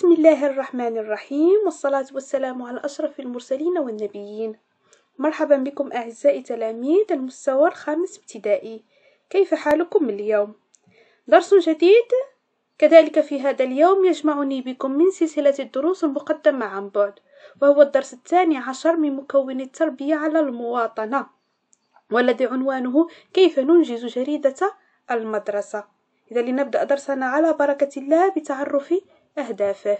بسم الله الرحمن الرحيم والصلاة والسلام على أشرف المرسلين والنبيين مرحبا بكم أعزائي تلاميذ المستوى الخامس ابتدائي كيف حالكم اليوم؟ درس جديد كذلك في هذا اليوم يجمعني بكم من سلسلة الدروس المقدمة عن بعد وهو الدرس الثاني عشر من مكون التربية على المواطنة والذي عنوانه كيف ننجز جريدة المدرسة إذا لنبدأ درسنا على بركة الله بتعرف أهدافه.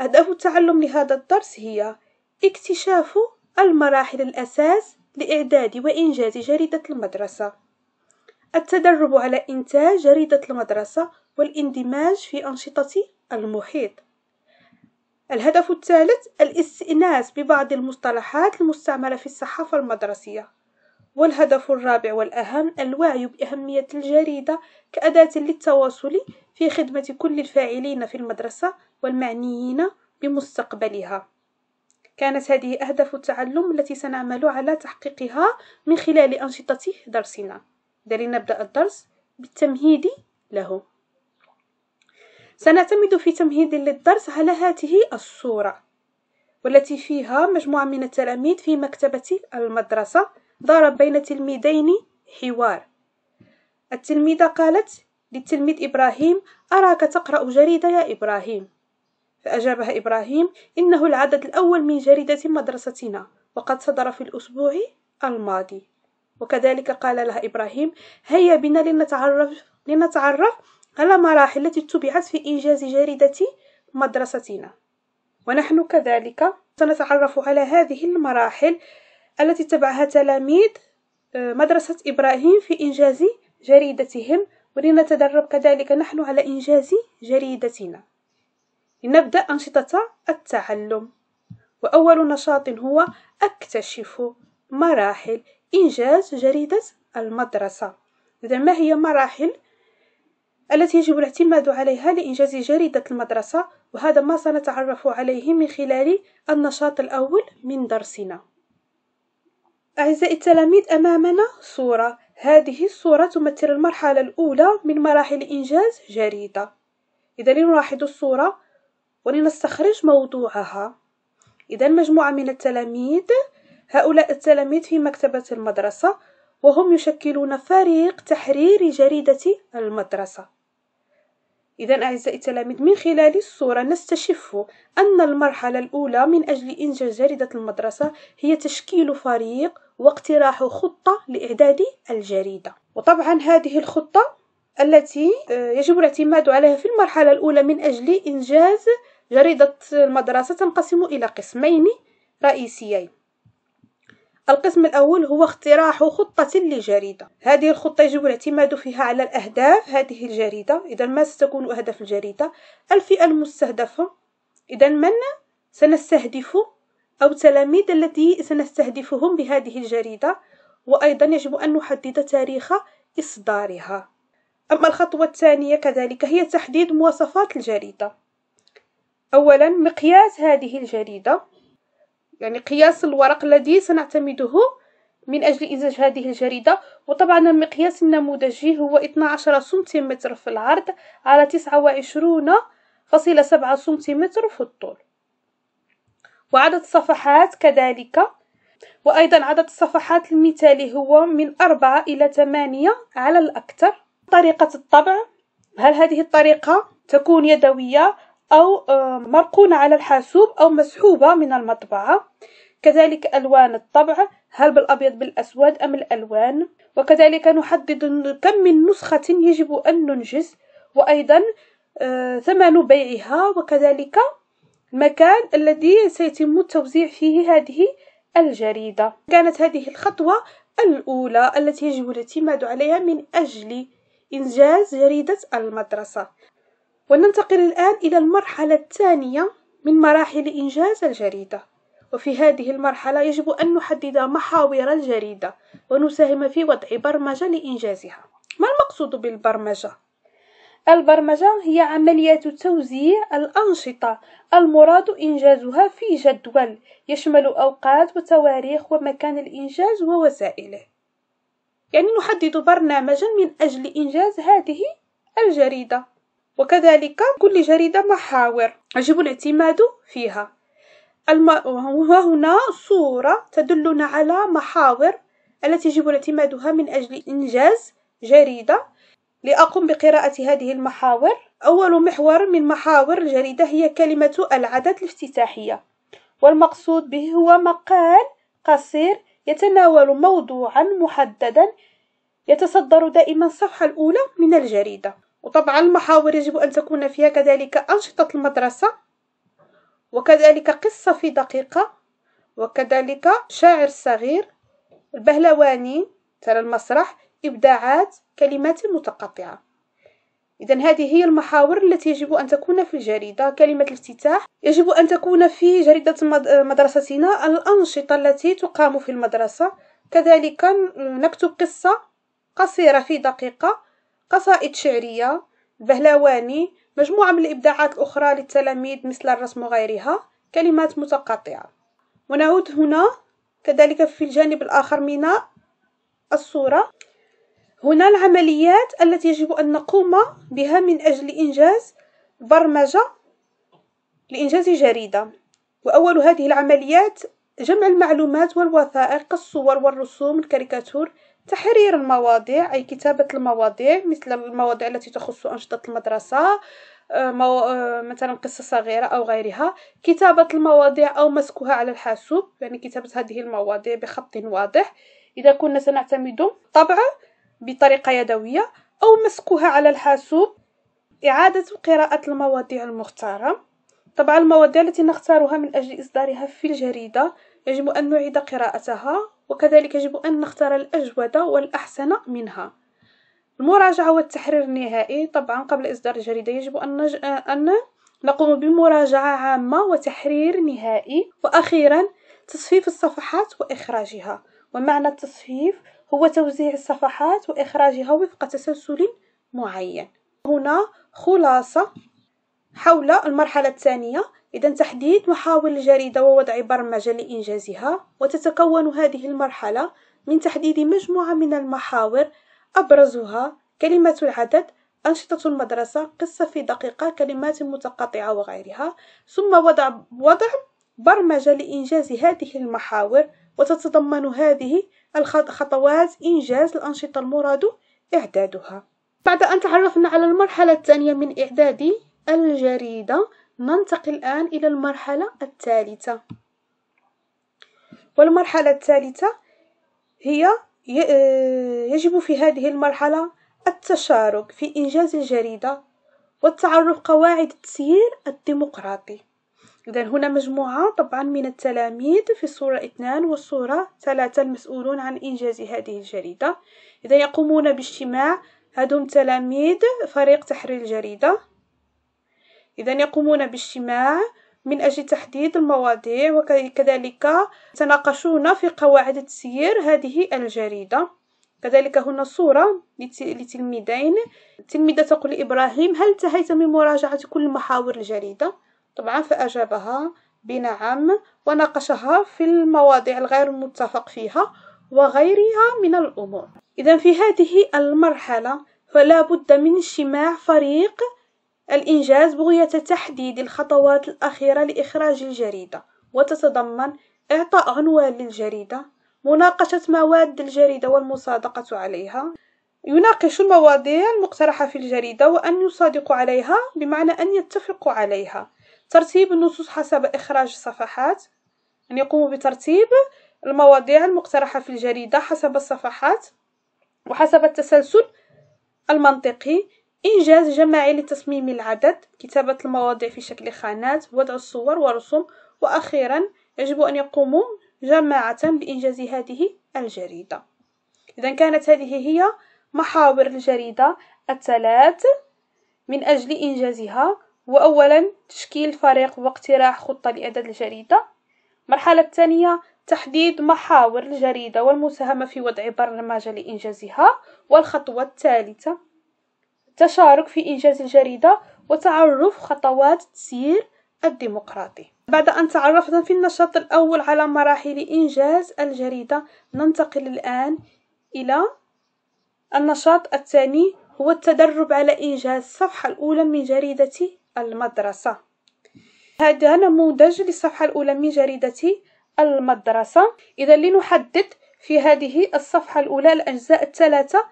أهداف التعلم لهذا الدرس هي اكتشاف المراحل الأساس لإعداد وإنجاز جريدة المدرسة. التدرب على إنتاج جريدة المدرسة والاندماج في أنشطة المحيط. الهدف الثالث الاستئناس ببعض المصطلحات المستعملة في الصحافة المدرسية. والهدف الرابع والأهم الوعي بأهمية الجريدة كأداة للتواصل في خدمة كل الفاعلين في المدرسة والمعنيين بمستقبلها. كانت هذه أهداف التعلم التي سنعمل على تحقيقها من خلال أنشطة درسنا. لنبدأ الدرس بالتمهيد له. سنعتمد في تمهيد للدرس على هذه الصورة والتي فيها مجموعة من التلاميذ في مكتبة المدرسة. دار بين تلميذين حوار. التلميذة قالت للتلميذ إبراهيم أراك تقرأ جريدة يا إبراهيم. فأجابها إبراهيم إنه العدد الأول من جريدة مدرستنا وقد صدر في الأسبوع الماضي. وكذلك قال لها إبراهيم هيا بنا لنتعرف, لنتعرف على مراحل التي اتبعت في إنجاز جريدة مدرستنا. ونحن كذلك سنتعرف على هذه المراحل التي اتبعها تلاميذ آه، مدرسة إبراهيم في إنجاز جريدتهم ولنتدرب كذلك نحن على إنجاز جريدتنا. لنبدأ أنشطة التعلم. وأول نشاط هو أكتشف مراحل إنجاز جريدة المدرسة. إذا ما هي مراحل التي يجب الاعتماد عليها لإنجاز جريدة المدرسة؟ وهذا ما سنتعرف عليه من خلال النشاط الأول من درسنا. أعزائي التلاميذ أمامنا صورة هذه الصورة تمثل المرحلة الأولى من مراحل إنجاز جريدة. إذا لنلاحظ الصورة ولنستخرج موضوعها. إذا مجموعة من التلاميذ هؤلاء التلاميذ في مكتبة المدرسة وهم يشكلون فريق تحرير جريدة المدرسة. إذا أعزائي التلاميذ من خلال الصورة نستشف أن المرحلة الأولى من أجل إنجاز جريدة المدرسة هي تشكيل فريق واقتراح خطة لإعداد الجريدة. وطبعا هذه الخطة التي آه، يجب الاعتماد عليها في المرحلة الأولى من أجل إنجاز جريدة المدرسة تنقسم إلى قسمين رئيسيين. القسم الأول هو اقتراح خطة لجريدة. هذه الخطة يجب الاعتماد فيها على الأهداف. هذه الجريدة إذا ما ستكون أهداف الجريدة؟ الفئة المستهدفة. إذا من سنستهدف أو التلاميذ التي سنستهدفهم بهذه الجريدة؟ وأيضا يجب أن نحدد تاريخ إصدارها. أما الخطوة الثانية كذلك هي تحديد مواصفات الجريدة. أولا مقياس هذه الجريدة. يعني قياس الورق الذي سنعتمده من أجل إنتاج هذه الجريدة. وطبعا المقياس النموذجي هو 12 سنتيمتر في العرض على 29.7 سنتيمتر في الطول. وعدد الصفحات كذلك. وأيضا عدد الصفحات المثالي هو من أربعة إلى ثمانية على الأكثر. طريقة الطبع. هل هذه الطريقة تكون يدوية أو آه، مرقونة على الحاسوب أو مسحوبة من المطبعة؟ كذلك ألوان الطبع هل بالأبيض بالأسود أم الألوان؟ وكذلك نحدد كم من نسخة يجب أن ننجز. وأيضا آه، ثمن بيعها. وكذلك المكان الذي سيتم التوزيع فيه هذه الجريدة. كانت هذه الخطوة الأولى التي يجب الاعتماد عليها من أجل إنجاز جريدة المدرسة. وننتقل الآن إلى المرحلة الثانية من مراحل إنجاز الجريدة. وفي هذه المرحلة يجب أن نحدد محاور الجريدة ونساهم في وضع برمجة لإنجازها. ما المقصود بالبرمجة؟ البرمجة هي عملية توزيع الأنشطة. المراد إنجازها في جدول يشمل أوقات وتواريخ ومكان الإنجاز ووسائله. يعني نحدد برنامجا من أجل إنجاز هذه الجريدة. وكذلك كل جريدة محاور يجب الاعتماد فيها. الم... وهنا صورة تدلنا على محاور التي يجب اعتمادها من أجل إنجاز جريدة. لأقوم بقراءة هذه المحاور. أول محور من محاور الجريدة هي كلمة العدد الافتتاحية. والمقصود به هو مقال قصير يتناول موضوعا محددا يتصدر دائما الصفحة الأولى من الجريدة. وطبعا المحاور يجب أن تكون فيها كذلك أنشطة المدرسة وكذلك قصة في دقيقة وكذلك شاعر صغير البهلواني ترى المسرح إبداعات كلمات متقطعة. إذا هذه هي المحاور التي يجب أن تكون في الجريدة. كلمة الافتتاح يجب أن تكون في جريدة مدرستنا الأنشطة التي تقام في المدرسة. كذلك نكتب قصة قصيرة في دقيقة قصائد شعرية بهلواني مجموعة من الإبداعات الأخرى للتلاميذ مثل الرسم وغيرها كلمات متقطعة ونعود هنا كذلك في الجانب الآخر من الصورة. هنا العمليات التي يجب أن نقوم بها من أجل إنجاز برمجة لإنجاز جريدة. وأول هذه العمليات جمع المعلومات والوثائق الصور والرسوم الكاريكاتور تحرير المواضيع أي كتابة المواضيع مثل المواضيع التي تخص أنشطة المدرسة آه، مو... آه، مثلا قصة صغيرة أو غيرها. كتابة المواضيع أو مسكها على الحاسوب يعني كتابة هذه المواضيع بخط واضح. إذا كنا سنعتمد طبع بطريقة يدوية أو مسكها على الحاسوب إعادة قراءة المواضيع المختارة. طبعا المواضيع التي نختارها من أجل إصدارها في الجريدة يجب أن نعيد قراءتها وكذلك يجب أن نختار الأجود والأحسن منها. المراجعة والتحرير النهائي طبعا قبل إصدار الجريدة يجب أن, نج... أن نقوم بمراجعة عامة وتحرير نهائي. وأخيرا تصفيف الصفحات وإخراجها. ومعنى التصفيف هو توزيع الصفحات وإخراجها وفق تسلسل معين. هنا خلاصة حول المرحلة الثانية. إذا تحديد محاور الجريدة ووضع برمجة لإنجازها وتتكون هذه المرحلة من تحديد مجموعة من المحاور. أبرزها كلمة العدد أنشطة المدرسة قصة في دقيقة كلمات متقاطعة وغيرها. ثم وضع وضع برمجة لإنجاز هذه المحاور وتتضمن هذه الخطوات إنجاز الأنشطة المراد إعدادها. بعد أن تعرفنا على المرحلة الثانية من إعداد الجريدة. ننتقل الآن إلى المرحلة الثالثة. والمرحلة الثالثة هي يجب في هذه المرحلة التشارك في إنجاز الجريدة والتعرف قواعد التسيير الديمقراطي. إذا هنا مجموعة طبعا من التلاميذ في الصورة اثنان والصورة ثلاثة المسؤولون عن إنجاز هذه الجريدة. إذا يقومون باجتماع. هذم تلاميذ فريق تحرير الجريدة. إذا يقومون باجتماع من أجل تحديد المواضيع وكذلك يتناقشون في قواعد تسيير هذه الجريدة. كذلك هنا صورة لتلميذين. تلميذة تقول لإبراهيم هل انتهيت من مراجعة كل محاور الجريدة؟ طبعا فأجابها بنعم وناقشها في المواضيع الغير متفق فيها وغيرها من الأمور. إذا في هذه المرحلة فلا بد من اجتماع فريق الإنجاز بغية تحديد الخطوات الأخيرة لإخراج الجريدة وتتضمن إعطاء عنوان للجريدة مناقشة مواد الجريدة والمصادقة عليها. يناقش المواضيع المقترحة في الجريدة وأن يصادقوا عليها بمعنى أن يتفقوا عليها. ترتيب النصوص حسب إخراج الصفحات. أن يقوموا بترتيب المواضيع المقترحة في الجريدة حسب الصفحات. وحسب التسلسل المنطقي. إنجاز جماعي لتصميم العدد كتابة المواضيع في شكل خانات وضع الصور ورسوم وأخيرا يجب أن يقوموا جماعة بإنجاز هذه الجريدة. إذا كانت هذه هي محاور الجريدة الثلاث من أجل إنجازها. وأولا تشكيل فريق واقتراح خطة لإعداد الجريدة. المرحلة الثانية تحديد محاور الجريدة والمساهمة في وضع برنامج لإنجازها. والخطوة الثالثة تشارك في إنجاز الجريدة وتعرف خطوات التسيير الديمقراطي. بعد أن تعرفنا في النشاط الأول على مراحل إنجاز الجريدة ننتقل الآن إلى النشاط الثاني هو التدرب على إنجاز الصفحة الأولى من جريدة المدرسة، هذا نموذج للصفحة الأولى من جريدة المدرسة، إذا لنحدد في هذه الصفحة الأولى الأجزاء الثلاثة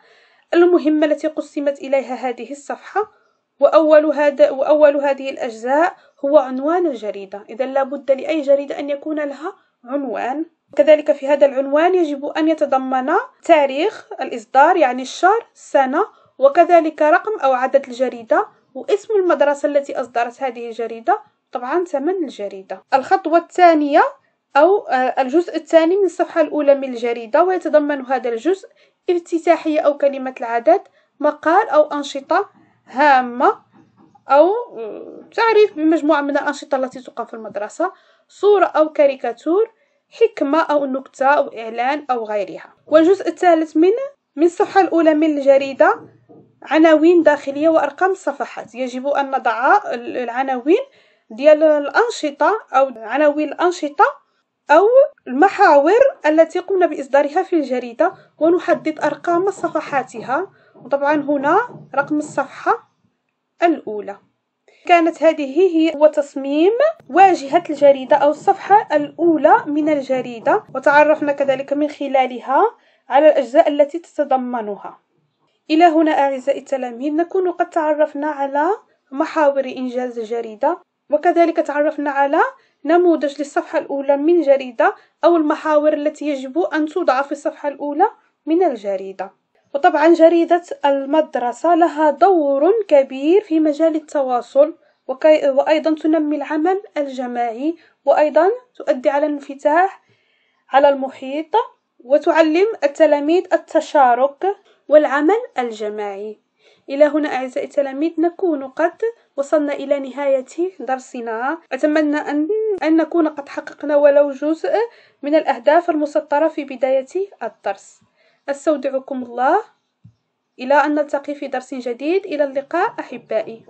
المهمة التي قسمت إليها هذه الصفحة، وأول هذا وأول هذه الأجزاء هو عنوان الجريدة، إذا لا بد لأي جريدة أن يكون لها عنوان، كذلك في هذا العنوان يجب أن يتضمن تاريخ الإصدار يعني الشهر السنة وكذلك رقم أو عدد الجريدة واسم المدرسة التي أصدرت هذه الجريدة طبعا ثمن الجريدة، الخطوة الثانية أو الجزء الثاني من الصفحة الأولى من الجريدة ويتضمن هذا الجزء افتتاحية أو كلمة العدد مقال أو أنشطة هامة أو تعريف بمجموعة من الأنشطة التي تقام في المدرسة، صورة أو كاريكاتور، حكمة أو نكتة أو إعلان أو غيرها، والجزء الثالث من من الصفحة الأولى من الجريدة عناوين داخلية وأرقام الصفحات، يجب أن نضع العناوين ديال الأنشطة أو عناوين الأنشطة أو المحاور التي قمنا بإصدارها في الجريدة ونحدد أرقام صفحاتها، وطبعا هنا رقم الصفحة الأولى، كانت هذه هي تصميم واجهة الجريدة أو الصفحة الأولى من الجريدة، وتعرفنا كذلك من خلالها على الأجزاء التي تتضمنها، إلى هنا أعزائي التلاميذ نكون قد تعرفنا على محاور إنجاز الجريدة، وكذلك تعرفنا على نموذج للصفحة الأولى من الجريدة أو المحاور التي يجب أن توضع في الصفحة الأولى من الجريدة، وطبعا جريدة المدرسة لها دور كبير في مجال التواصل وكي وأيضا تنمي العمل الجماعي، وأيضا تؤدي على الانفتاح على المحيط، وتعلم التلاميذ التشارك والعمل الجماعي، إلى هنا أعزائي التلاميذ نكون قد وصلنا إلى نهاية درسنا، أتمنى أن أن نكون قد حققنا ولو جزء من الأهداف المسطرة في بداية الدرس، أستودعكم الله. إلى أن نلتقي في درس جديد، إلى اللقاء أحبائي.